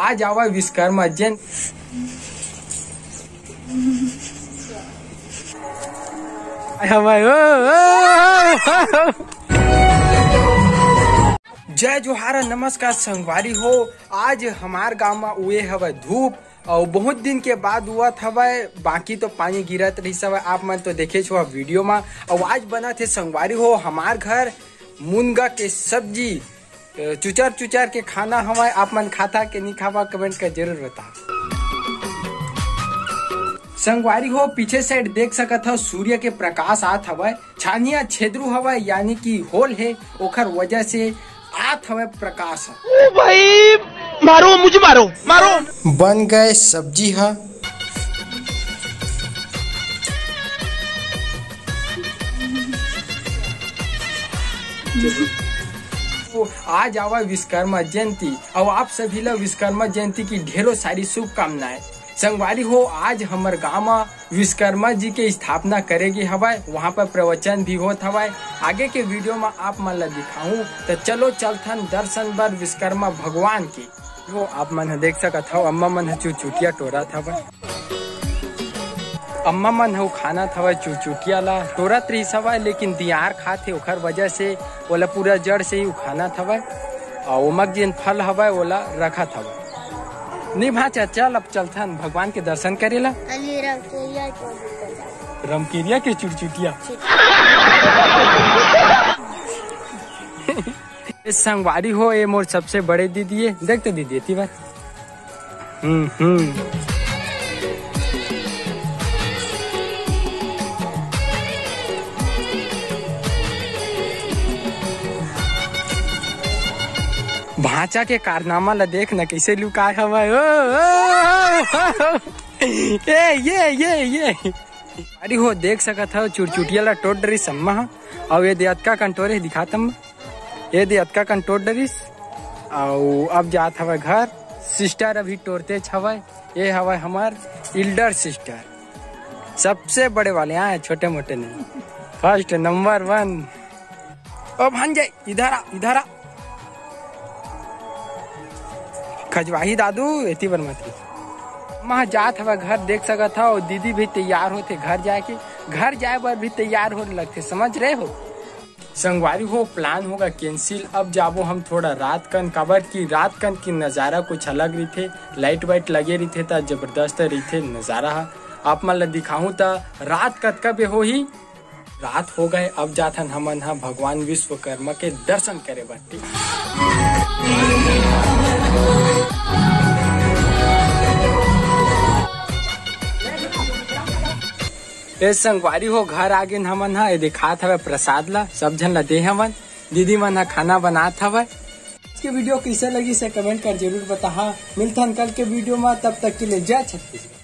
आज आवा विश्वकर्मा ओ, जय जोहार नमस्कार संगवारी हो। आज हमार गाँव में उए हवे धूप और बहुत दिन के बाद हुआ हवे बाकी तो पानी गिरत रही सब आप मन तो देखे छो वीडियो में। और आज बना थे संगवारी हो हमार घर मुनगा के सब्ज़ी। चुचर चुचर के खाना हमारे आप मन खाता के नहीं खावा कमेंट कर ज़रूर बता। संगवारी हो पीछे साइड देख सकत हो सूर्य के प्रकाश आत हवे छानिया छेदरू हवे यानी कि होल है ओखर वजह से आत हवे प्रकाश। ओ भाई मारो मुझे मारो मारो। बन गए सब्ज़ी है। तो आज आवा विश्वकर्मा जयंती। और आप सभी लोग विश्वकर्मा जयंती की ढेरों सारी शुभकामनाएँ। संगवारी हो, आज हमार गाँव में विश्वकर्मा जी के स्थापना करेगी हवाए वहाँ पर प्रवचन भी होत हवाए आगे के वीडियो में आप मन ला दिखाऊँ। तो चलो चलथन दर्शन बर विश्वकर्मा भगवान की। वो आप मन देख सकत हो अम्मा मन चुचुटिया टोरा था अम्मा मन हो खाना था चुचुटिया ला टोरत रही सवा लेकिन दियार खाते ओखर वजह से ओला पूरा जड़ से ही खाना था और उमक जिन फल हवा ओला रखा था नहीं भाचा चल अब चलथन भगवान के दर्शन करेला। रमकेरिया के चुटचुटिया संगवारी हो ये मोर सबसे बड़े दीदी है। देख तो दीदी थी बात। हम्म हम्म। भाचा के कारनामा ला देख न कैसे लुकाए हवा ओ, ओ, ओ, ये ये ये ये। अरे हो देख सकत हो चुरचुटिया ला टोट डरी सम्मा हा और ये देअतका कंटोरे दिखातम ये देअतका कंटोट डरिस। और अब जात हवे घर। सिस्टर अभी टोरते छवे ये हवे हमार इल्डर सिस्टर। सबसे बड़े वाले यहाँ छोटे मोटे नहीं। First number one. ओ भांजे इधर आ इधर आ। खजवाही दादू, एती बर मत वहाँ जात हवा घर, देख सकत था दीदी भी तैयार होते घर जाए के घर जाए बर भी तैयार होने लगते समझ रहे हो? संगवारी हो प्लान होगा कैंसिल अब जाबो हम थोड़ा रात कन, काबर की रात कन की नज़ारा कुछ अलग रही थे लाइट वाइट लगे रही थे ता, ज़बरदस्त रही थे नज़ारा। आप मन ला दिखाऊँ ता, रात कतका पे हो ही रात हो गए, अब जाथन हमन हा, भगवान विश्वकर्मा के दर्शन करे बाटी ए, संगवारी हो, घर आगे हमन हा दिखात हवे प्रसाद ला। सब झन ला दे हमन। दीदी मन हा खाना बनात हवे आज के वीडियो कैसे लगी से कमेंट कर ज़रूर बता हैं कल के वीडियो में, तब तक के लिए जय छत्तीसगढ़।